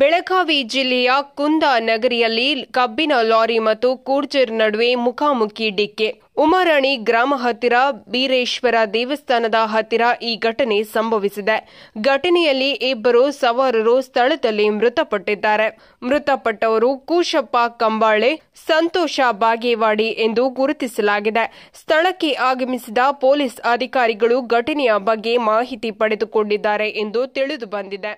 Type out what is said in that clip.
ಬೆಳಗಾವಿ ಜಿಲ್ಲೆಯ ಕುಂದ ನಗರಿಯಲ್ಲಿ ಕಬ್ಬಿನ ಲಾರಿ ಮತ್ತು ಕೂರ್ಜರ್ ನಡುವೆ ಮುಖಾಮುಖಿ ಡಿಕ್ಕಿ. ಉಮರಾಣಿ ಗ್ರಾಮ ಹತ್ತಿರ ಬೀರೇಶ್ವರ ದೇವಸ್ಥಾನದ ಹತ್ತಿರ ಈ ಘಟನೆ ಸಂಭವಿಸಿದೆ. ಘಟನೆಯಲ್ಲಿ ಇಬ್ಬರು ಸವಾರರು ಸ್ಥಳದಲ್ಲಿ ಮೃತಪಟ್ಟಿದ್ದಾರೆ. ಮೃತಪಟ್ಟವರು ಕೂಶಪ್ಪ ಕಂಬಾಳೆ, ಸಂತೋಷ ಬಾಗೇವಾಡಿ ಎಂದು ಗುರುತಿಸಲಾಗಿದೆ. ಸ್ಥಳಕ್ಕೆ ಆಗಮಿಸಿದ ಪೊಲೀಸ್ ಅಧಿಕಾರಿಗಳು ಘಟನೆಯ ಬಗ್ಗೆ ಮಾಹಿತಿ ಪಡೆದುಕೊಂಡಿದ್ದಾರೆ ಎಂದು ತಿಳಿದುಬಂದಿದೆ